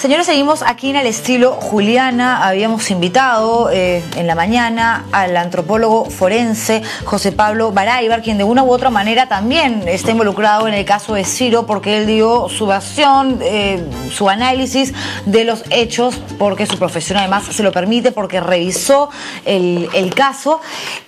Señores, seguimos aquí en el estilo Juliana. Habíamos invitado eh, en la mañana al antropólogo forense José Pablo Baraybar, quien de una u otra manera también está involucrado en el caso de Ciro, porque él dio su versión, eh, su análisis de los hechos, porque su profesión además se lo permite, porque revisó el, caso.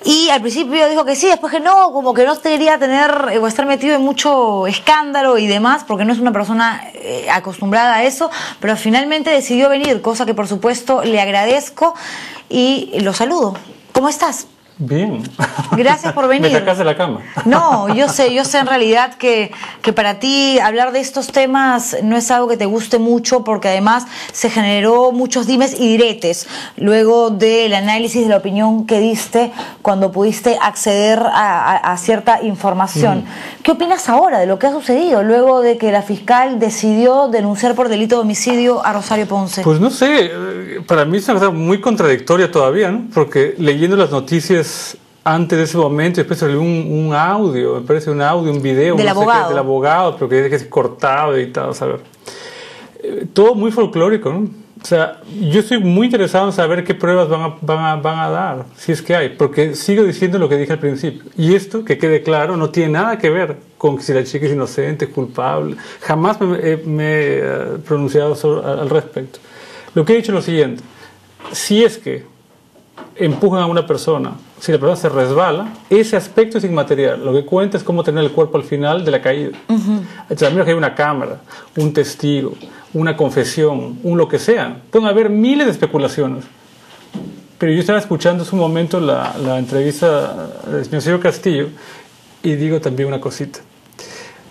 Y al principio dijo que sí, después que no, como que no quería tener eh, o estar metido en mucho escándalo y demás, porque no es una persona acostumbrada a eso, pero finalmente decidió venir, cosa que por supuesto le agradezco y lo saludo. ¿Cómo estás? Bien. Gracias por venir. Me sacas de la cama. No, yo sé, yo sé en realidad que, que para ti hablar de estos temas no es algo que te guste mucho porque además se generó muchos dimes y diretes luego del análisis de la opinión que diste cuando pudiste acceder a, a, a cierta información. Mm. ¿Qué opinas ahora de lo que ha sucedido luego de que la fiscal decidió denunciar por delito de homicidio a Rosario Ponce? Pues no sé, para mí es una cosa muy contradictoria todavía, ¿no? Porque leyendo las noticias antes de ese momento, después salió un, un, audio, me parece un audio, un video del, no abogado. Qué, del abogado, pero que es cortado, editado, saber. Eh, todo muy folclórico, ¿no? O sea, yo estoy muy interesado en saber qué pruebas van a, van, a, van a dar, si es que hay, porque sigo diciendo lo que dije al principio. Y esto, que quede claro, no tiene nada que ver con si la chica es inocente, culpable. Jamás me, he, me he pronunciado sobre, al respecto. Lo que he dicho es lo siguiente. Si es que empujan a una persona, si la persona se resbala, ese aspecto es inmaterial. Lo que cuenta es cómo tener el cuerpo al final de la caída. Uh -huh. Entonces, a menos que haya una cámara, un testigo, una confesión, un lo que sea, pueden haber miles de especulaciones. Pero yo estaba escuchando hace un momento la, la entrevista del señor Castillo y digo también una cosita.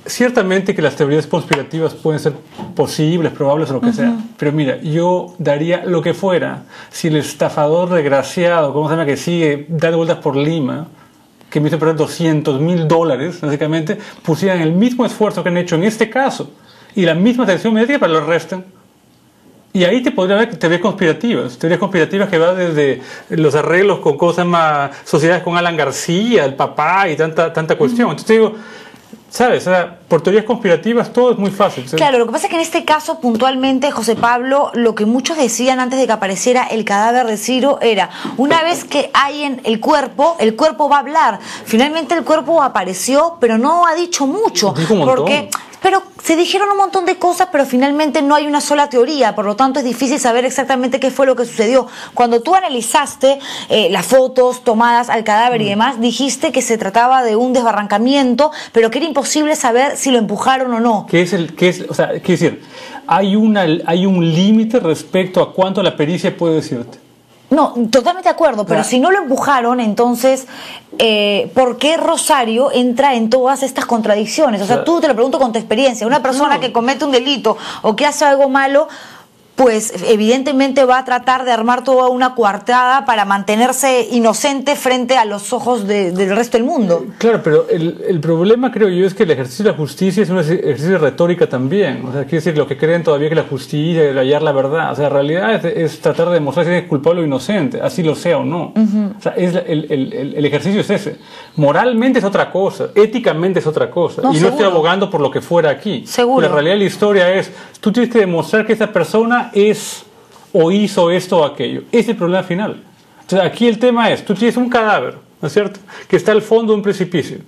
Ciertamente que las teorías conspirativas pueden ser posibles, probables o lo que uh -huh. sea, pero mira, yo daría lo que fuera si el estafador desgraciado, ¿cómo se llama? Que sigue dando vueltas por Lima, que me hizo perder 200 mil dólares, básicamente, pusieran el mismo esfuerzo que han hecho en este caso y la misma atención mediática para lo arresten. Y ahí te podría haber teorías conspirativas, teorías conspirativas que van desde los arreglos con cosas más, sociedades con Alan García, el papá y tanta, tanta cuestión. Entonces digo, ¿Sabes? O sea, por teorías conspirativas todo es muy fácil. ¿sabes? Claro, lo que pasa es que en este caso, puntualmente, José Pablo, lo que muchos decían antes de que apareciera el cadáver de Ciro era, una vez que hay en el cuerpo, el cuerpo va a hablar. Finalmente el cuerpo apareció, pero no ha dicho mucho. Dijo un montón. Porque pero se dijeron un montón de cosas, pero finalmente no hay una sola teoría, por lo tanto es difícil saber exactamente qué fue lo que sucedió. Cuando tú analizaste eh, las fotos tomadas al cadáver mm. y demás, dijiste que se trataba de un desbarrancamiento, pero que era imposible saber si lo empujaron o no. ¿Qué es el, qué es, o sea, quiero decir, hay, una, hay un límite respecto a cuánto la pericia puede decirte. No, totalmente de acuerdo, pero claro. si no lo empujaron, entonces, eh, ¿por qué Rosario entra en todas estas contradicciones? O sea, claro. tú te lo pregunto con tu experiencia, una persona no. que comete un delito o que hace algo malo, pues evidentemente va a tratar de armar toda una coartada para mantenerse inocente frente a los ojos de, del resto del mundo. Claro, pero el, el, problema creo yo es que el ejercicio de la justicia es un ejercicio de retórica también. O sea, quiere decir, lo que creen todavía que la justicia es hallar la verdad. O sea, en realidad es, es, tratar de demostrar si es culpable o inocente, así lo sea o no. Uh -huh. O sea, es el, el, el, ejercicio es ese. Moralmente es otra cosa, éticamente es otra cosa. No, y seguro. no estoy abogando por lo que fuera aquí. Seguro. Pero en realidad la historia es, tú tienes que demostrar que esa persona es o hizo esto o aquello. Es el problema final. Entonces aquí el tema es, tú tienes un cadáver, ¿no es cierto?, que está al fondo de un precipicio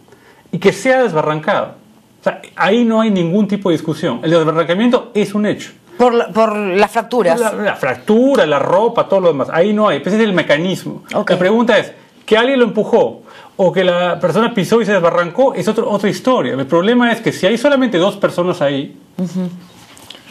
y que sea desbarrancado. O sea, ahí no hay ningún tipo de discusión. El desbarrancamiento es un hecho. Por, la, por las fracturas. La, la, fractura, la ropa, todo lo demás. Ahí no hay. Ese es el mecanismo. Okay. La pregunta es, ¿que alguien lo empujó? o que la persona pisó y se desbarrancó, es otro, otra historia. El problema es que si hay solamente dos personas ahí, uh -huh.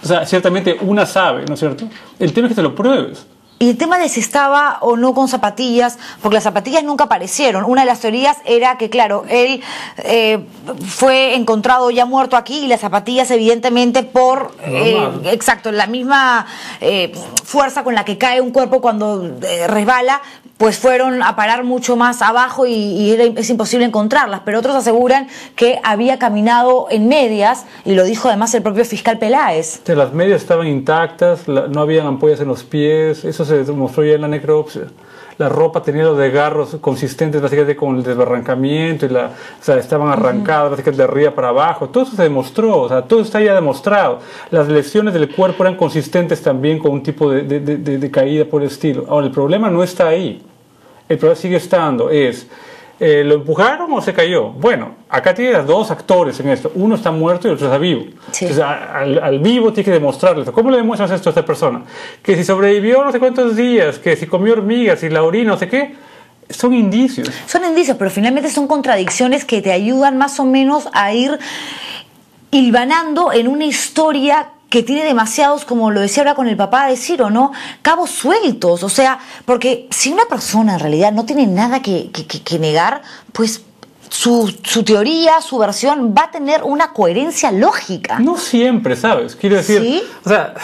O sea, ciertamente una sabe, ¿no es cierto? El tema es que te lo pruebes. Y el tema de si estaba o no con zapatillas, porque las zapatillas nunca aparecieron. Una de las teorías era que, claro, él eh, fue encontrado ya muerto aquí y las zapatillas, evidentemente, por. Eh, exacto, la misma eh, fuerza con la que cae un cuerpo cuando eh, resbala, pues fueron a parar mucho más abajo y, y era, es imposible encontrarlas. Pero otros aseguran que había caminado en medias, y lo dijo además el propio fiscal Peláez. O las medias estaban intactas, la, no habían ampollas en los pies, eso se demostró ya en la necropsia. la ropa tenía los desgarros consistentes básicamente con el desbarrancamiento y la, o sea, estaban arrancadas básicamente de arriba para abajo. Todo eso se demostró, o sea, todo está ya demostrado. Las lesiones del cuerpo eran consistentes también con un tipo de, de, de, de caída por el estilo. Ahora, el problema no está ahí. El problema sigue estando, es eh, ¿lo empujaron o se cayó? Bueno, acá tienes dos actores en esto. Uno está muerto y el otro está vivo. Sí. Entonces, al vivo tienes que demostrarle esto. ¿Cómo le demuestras esto a esta persona? Que si sobrevivió no sé cuántos días, que si comió hormigas, si la orina, no sé qué. Son indicios. Son indicios, pero finalmente son contradicciones que te ayudan más o menos a ir hilvanando en una historia que tiene demasiados, como lo decía ahora con el papá de Ciro, ¿no? Cabos sueltos. O sea, porque si una persona en realidad no tiene nada que, que- que- que negar, pues su, su teoría, su versión va a tener una coherencia lógica. No siempre, ¿sabes? Quiero decir, ¿Sí? o sea,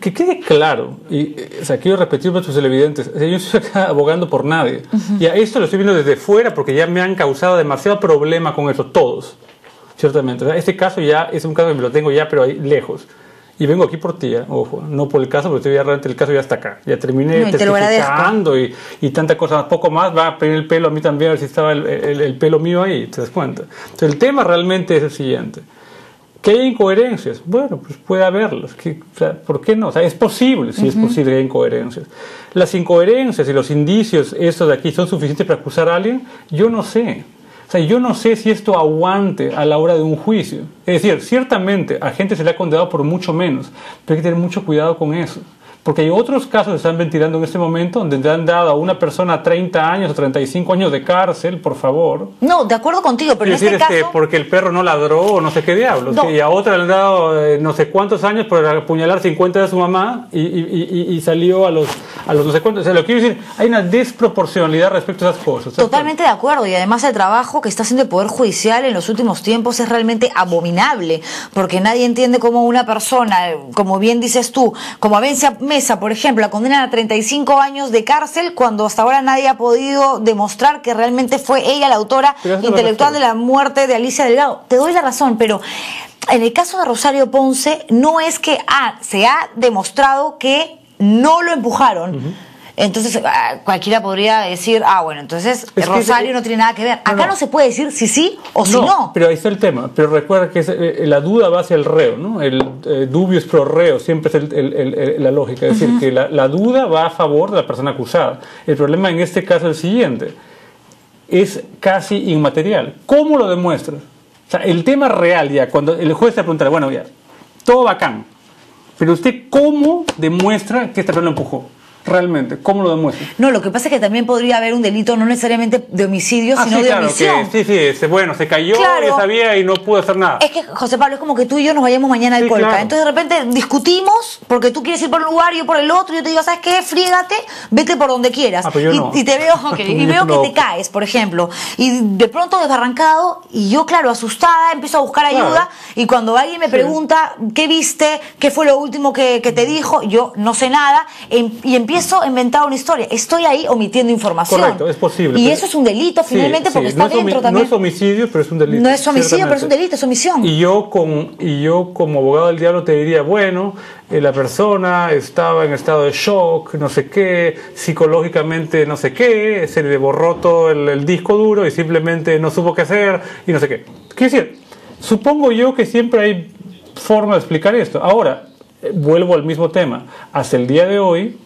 que quede claro, y o sea, quiero repetir para tus televidentes, o yo no estoy acá abogando por nadie. Y a esto lo estoy viendo desde fuera porque ya me han causado demasiado problema con eso, todos, ciertamente. O sea, este caso ya es un caso que me lo tengo ya, pero ahí lejos. Y vengo aquí por ti, ¿eh? ojo, no por el caso, porque estoy ya realmente el caso ya está acá. Ya terminé No, y te testificando y, y tanta cosa, poco más, va a pedir el pelo a mí también, a ver si estaba el, el- el pelo mío ahí, ¿te das cuenta? Entonces el tema realmente es el siguiente. ¿Que hay incoherencias? Bueno, pues puede haberlas. ¿Qué- o sea, ¿Por qué no? O sea, es posible, sí es posible que haya incoherencias. Las incoherencias y los indicios, estos de aquí, son suficientes para acusar a alguien? Yo no sé. O sea, yo no sé si esto aguante a la hora de un juicio. Es decir, ciertamente a gente se le ha condenado por mucho menos, pero hay que tener mucho cuidado con eso. Porque hay otros casos que están ventilando en este momento donde le han dado a una persona 30 años o 35 años de cárcel, por favor, No, de acuerdo contigo, pero en Quiero este decir, este, caso... porque el perro no ladró o no sé qué diablos. No. Y a otra le han dado eh, no sé cuántos años por apuñalar 50 de su mamá y, y- y- y salió a los, a los no sé cuántos. O sea, lo que quiero decir, hay una desproporcionalidad respecto a esas cosas. Totalmente de acuerdo y además el trabajo que está haciendo el Poder Judicial en los últimos tiempos es realmente abominable porque nadie entiende cómo una persona, como bien dices tú, como a Vencia Mesa, por ejemplo, la condenan a 35 años de cárcel cuando hasta ahora nadie ha podido demostrar que realmente fue ella la autora intelectual de la muerte de Alicia Delgado. Te doy la razón, pero en el caso de Rosario Ponce no es que ah, se ha demostrado que no lo empujaron. Entonces ah, cualquiera podría decir, ah, bueno, entonces Es Rosario es- no tiene nada que ver. No, Acá no, no. se puede decir si sí o si no. pero ahí está el tema. Pero recuerda que es, eh, la duda va hacia el reo, ¿no? El eh, dubius pro reo, siempre es el- el- el- el- la lógica. Es decir, que la, la duda va a favor de la persona acusada. El problema en este caso es el siguiente. Es casi inmaterial. ¿Cómo lo demuestras? O sea, el tema real ya, cuando el juez te pregunta, bueno, ya, todo bacán. Pero usted, ¿cómo demuestra que esta persona lo empujó? Realmente, ¿cómo lo demuestra? No, lo que pasa es que también podría haber un delito no necesariamente de homicidio, Ah, sino sí, de claro, omisión. que, sí, sí, bueno, se cayó, Claro. ya sabía y no pudo hacer nada. Es que, José Pablo, es como que tú y yo nos vayamos mañana al Sí, Colca. claro. Entonces, de repente discutimos porque tú quieres ir por un lugar y yo por el otro. Y yo te digo, ¿sabes qué? Frígate, vete por donde quieras. Ah, pero yo y, no. y te veo, y veo no. que te caes, por ejemplo. Y de pronto desbarrancado, y yo, claro, asustada, empiezo a buscar ayuda. Y cuando alguien me pregunta, ¿qué viste? ¿Qué fue lo último que, que te dijo? Yo no sé nada. em- y empiezo a inventar una historia. Estoy ahí omitiendo información. Correcto, es posible, Y eso es un delito, Sí, finalmente, sí, porque está no es dentro también. No es homicidio, pero es un delito. No es homicidio, pero es un delito, es omisión. Y yo, con, y yo como abogado del diablo te diría, bueno, eh, la persona estaba en estado de shock, no sé qué, psicológicamente no sé qué, se le borró todo el, el disco duro y simplemente no supo qué hacer y no sé qué. Quiero decir, supongo yo que siempre hay forma de explicar esto. Ahora, eh, vuelvo al mismo tema. Hasta el día de hoy,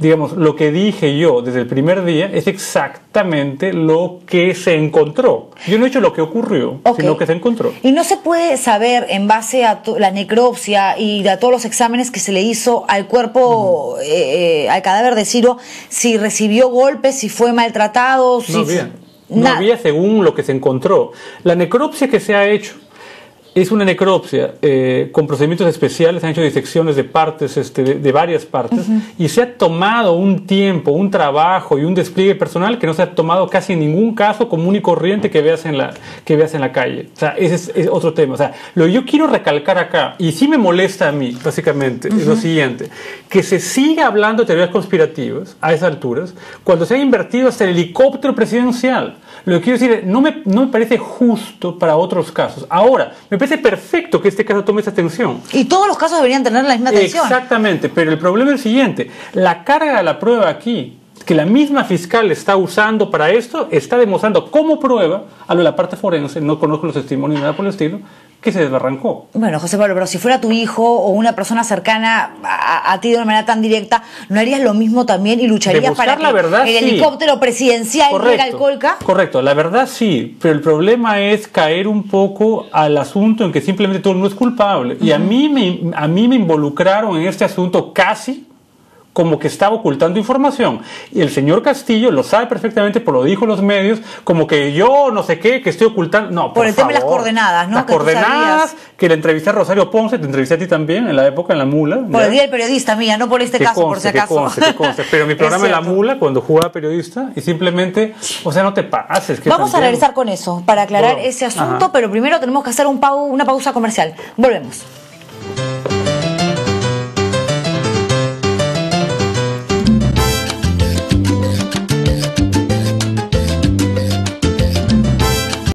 digamos, lo que dije yo desde el primer día es exactamente lo que se encontró. Yo no he hecho lo que ocurrió, Ok. sino que se encontró. Y no se puede saber en base a la necropsia y a todos los exámenes que se le hizo al cuerpo, eh, eh, al cadáver de Ciro, si recibió golpes, si fue maltratado, si No había según lo que se encontró. La necropsia que se ha hecho es una necropsia eh, con procedimientos especiales, han hecho disecciones de partes, este, de, de varias partes, y se ha tomado un tiempo, un trabajo y un despliegue personal que no se ha tomado casi en ningún caso común y corriente que veas en la, que veas en la calle. O sea, ese es, es otro tema. O sea, lo que yo quiero recalcar acá, y sí me molesta a mí, básicamente, es lo siguiente, que se siga hablando de teorías conspirativas a esas alturas, cuando se ha invertido hasta el helicóptero presidencial. Lo que quiero decir es, no me, no me parece justo para otros casos. Ahora, me parece perfecto que este caso tome esa atención. Y todos los casos deberían tener la misma atención. Exactamente, pero el problema es el siguiente, la carga de la prueba aquí que la misma fiscal está usando para esto, está demostrando como prueba a lo de la parte forense, no conozco los testimonios ni nada por el estilo, que se desbarrancó. Bueno, José Pablo, pero si fuera tu hijo o una persona cercana a, a ti de una manera tan directa, ¿no harías lo mismo también y lucharías para que verdad, el sí. helicóptero presidencial llegue al Colca? Correcto, la verdad sí, pero el problema es caer un poco al asunto en que simplemente todo el mundo es culpable. Y a mí, me, a mí me involucraron en este asunto casi como que estaba ocultando información. Y el señor Castillo lo sabe perfectamente, por lo dijo en los medios, como que yo no sé qué, que estoy ocultando. No, por, por el tema de las coordenadas, ¿no? Las que coordenadas, que le entrevisté a Rosario Ponce, te entrevisté a ti también en la época en La Mula. Por el día del periodista, mía, no por este Que caso, por si que acaso. conste, que conste. Pero mi programa en La. Mula, cuando jugaba periodista, y simplemente, o sea, no te pases. que Vamos a regresar con eso para aclarar Bueno, ese asunto, ajá. pero primero tenemos que hacer un pau- una pausa comercial. Volvemos.